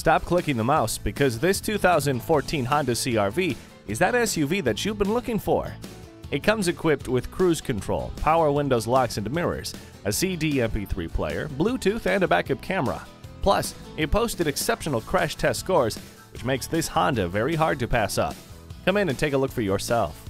Stop clicking the mouse because this 2014 Honda CRV is that SUV that you've been looking for. It comes equipped with cruise control, power windows locks and mirrors, a CD MP3 player, Bluetooth, and a backup camera. Plus, it posted exceptional crash test scores, which makes this Honda very hard to pass up. Come in and take a look for yourself.